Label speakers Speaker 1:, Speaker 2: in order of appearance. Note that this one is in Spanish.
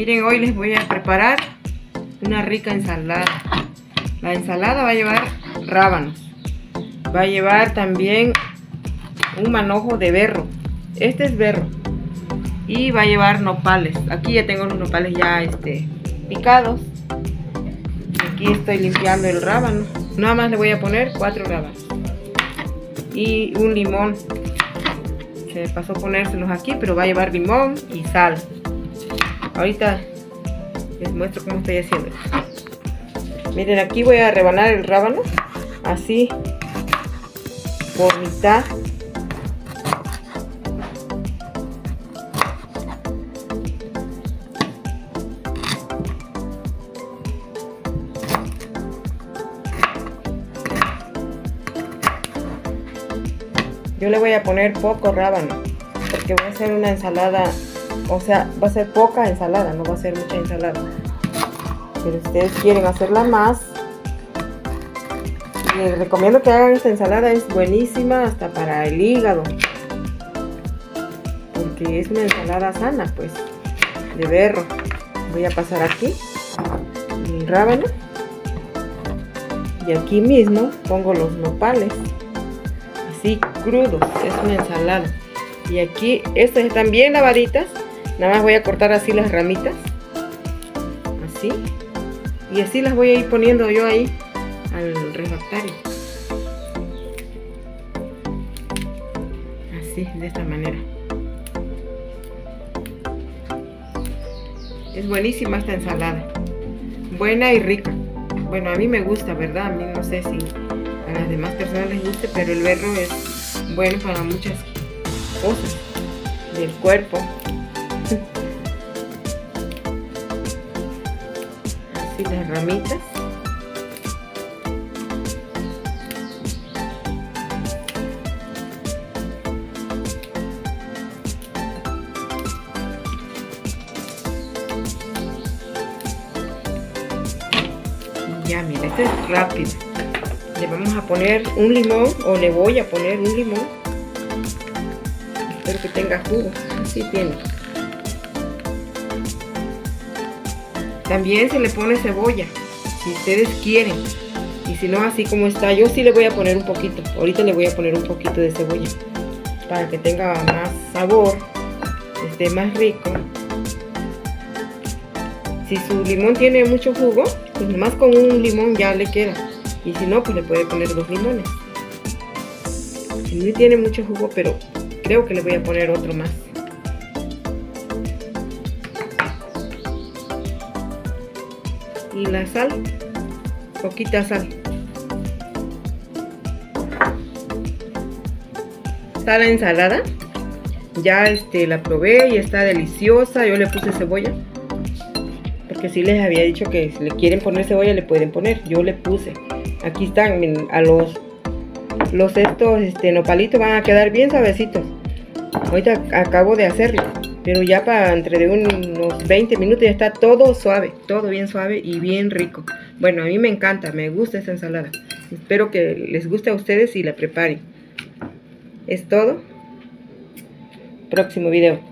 Speaker 1: Miren, hoy les voy a preparar una rica ensalada. La ensalada va a llevar rábanos. Va a llevar también un manojo de berro. Este es berro. Y va a llevar nopales. Aquí ya tengo los nopales ya este, picados. Aquí estoy limpiando el rábano. Nada más le voy a poner cuatro rábanos. Y un limón. Se pasó ponérselos aquí, pero va a llevar limón y sal. Ahorita les muestro cómo estoy haciendo. Miren, aquí voy a rebanar el rábano. Así. Por mitad. Yo le voy a poner poco rábano, porque voy a hacer una ensalada, o sea, va a ser poca ensalada, no va a ser mucha ensalada. Pero ustedes quieren hacerla más, les recomiendo que hagan esta ensalada, es buenísima hasta para el hígado. Porque es una ensalada sana, pues, de berro. Voy a pasar aquí el rábano. Y aquí mismo pongo los nopales así crudos, es una ensalada. Y aquí, estas están bien lavaditas, nada más voy a cortar así las ramitas, así. Y así las voy a ir poniendo yo ahí al refractario. Así, de esta manera. Es buenísima esta ensalada. Buena y rica. Bueno, a mí me gusta, ¿verdad? A mí no sé si a las demás personas les guste, pero el berro es bueno para muchas cosas del cuerpo. Así las ramitas. ya, mira, esto es rápido. Le vamos a poner un limón o le voy a poner un limón. Espero que tenga jugo. Así tiene también se le pone cebolla si ustedes quieren y si no así como está yo sí le voy a poner un poquito ahorita le voy a poner un poquito de cebolla para que tenga más sabor esté más rico si su limón tiene mucho jugo pues nomás con un limón ya le queda y si no, pues le puede poner dos limones. Si no tiene mucho jugo, pero creo que le voy a poner otro más. Y la sal, poquita sal. Está la ensalada. Ya este, la probé y está deliciosa. Yo le puse cebolla. Porque si les había dicho que si le quieren poner cebolla le pueden poner. Yo le puse aquí están a los los estos este, nopalitos van a quedar bien suavecitos ahorita acabo de hacerlo pero ya para entre de unos 20 minutos ya está todo suave todo bien suave y bien rico. Bueno a mí me encanta me gusta esta ensalada. Espero que les guste a ustedes y la preparen. Es todo. Próximo video